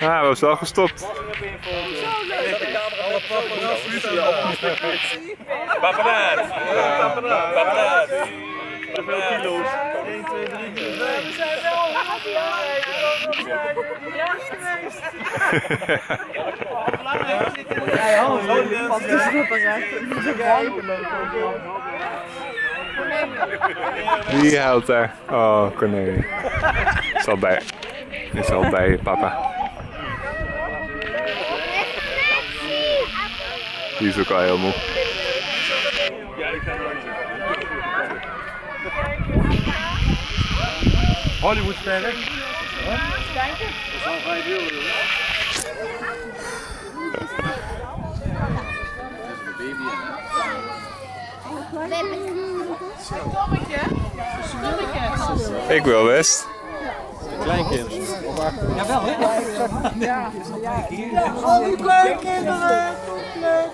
Ah, hij was wel gestopt. Paparazzi. Paparazzi. Hoeveel kilo's? 1, 2, 3. We zijn wel happy We zijn ja. Ja, Wie huilt daar? Oh, Cornelie. Al bij, is al bij papa. Die is ook al heel moe. Hollywood sterren. Kijken. Dat is al vijf euro. Tommetje. Tommetje. Ik wil best. Kleinkind. Jawel, hè? Ja. Oh, die kleinkinderen. Leuk.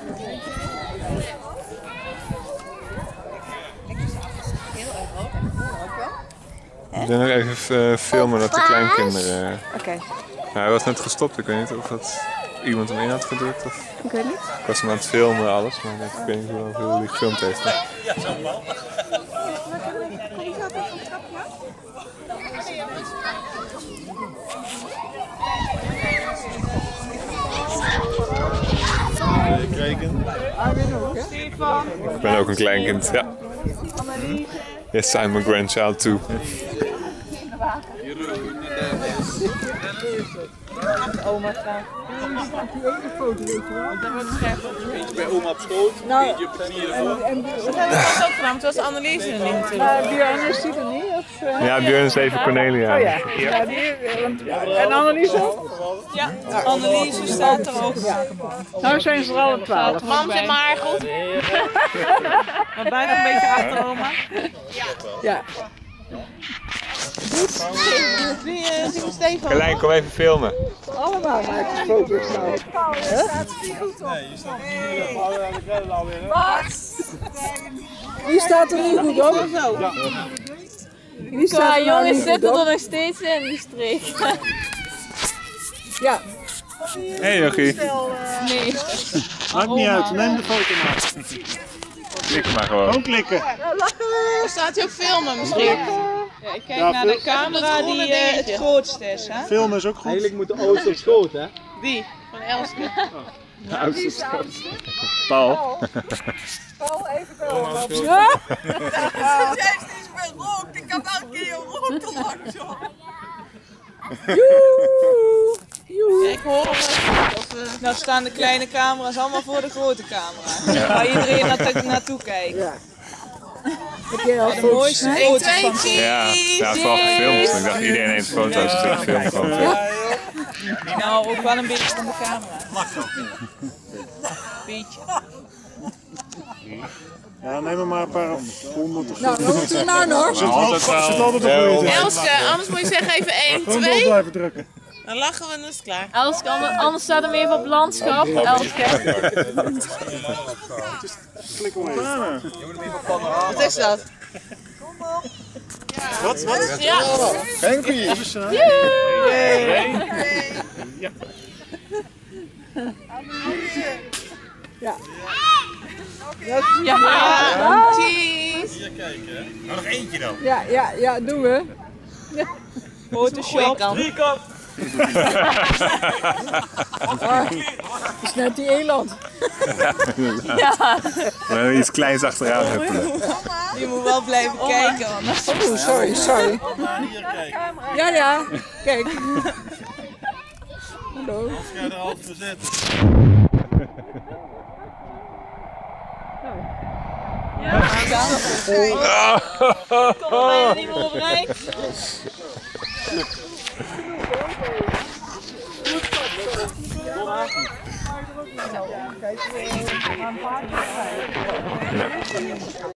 We zijn nog even eh, filmen dat de kleinkinderen... Oké, Nou, hij was net gestopt. Ik weet niet of dat iemand hem in had gedrukt. Of... ik weet niet. Ik was hem aan het filmen alles, maar ik weet niet hoeveel hij gefilmd heeft. Kijken. Ik ben ook een kleinkind, ja. Yes, I'm a grandchild too. Oma staat. Bij oma op schoot. Nou, Eentje op de telefoon. Wat hebben we ook gedaan? Het was Annelies er niet natuurlijk. Björn is die er niet? Of. Ja, Björn is even Cornelia. Oh ja. ja die, want, en Annelies ook? Ja, Annelies staat er ook. Nou zijn ze er alle twaalf. Mam zit maar goed. Maar bijna een beetje achter oma. Ja. Wie Carlijn, kom even filmen. Allemaal maken foto's nou. Nee, je staat hier. We hebben alweer. Wie staat er nu goed op? Wie staat er nou jongens niet zitten goed er op? nog steeds in die streek. Ja. Hé, hey, Jochie. Nee. Maakt niet uit, neem de foto maar. Klik maar gewoon. Gewoon klikken. Staat hij ook filmen misschien? Ja, ik kijk Ja, naar de camera die eh, het grootste is, hè? Filmen is ook goed. Eigenlijk moet de oost op schoot, hè? Die, van Elske. Paul. Paul, even komen. Ja, ik hoor hem. Of, eh, nou staan de kleine camera's allemaal voor de grote camera. Waar iedereen naartoe, naartoe kijkt. Heb jij al De foto's van Ja, ja, vooral gefilmd. Ik dacht iedereen heeft foto's, dus ik film gewoon veel. Nou, ook wel een beetje van de camera. Beetje. Ja, neem er maar een paar honderd of zo. Nou, moet er nou nog? Zit altijd tussen. Elske, anders moet je zeggen even 1, Gewoon door 2. blijven drukken. Dan lachen we en dan is het klaar. Elske, ander- anders staat hem even op landschap. Elske. Klik om even. Wat is dat? Wat? Wat? Ja. Henkie. Wat is er? Ja. Ja. Cheese. Ja, ja, ja, doen we. Photoshop. Dat is net die eland. We hebben iets kleins achteraan huppelen. Je moet wel blijven kijken, anders. Oh, sorry, sorry. Ja, ja. Kijk. Hallo. Als jij er half voor zet. Kom er bijna niet meer Não.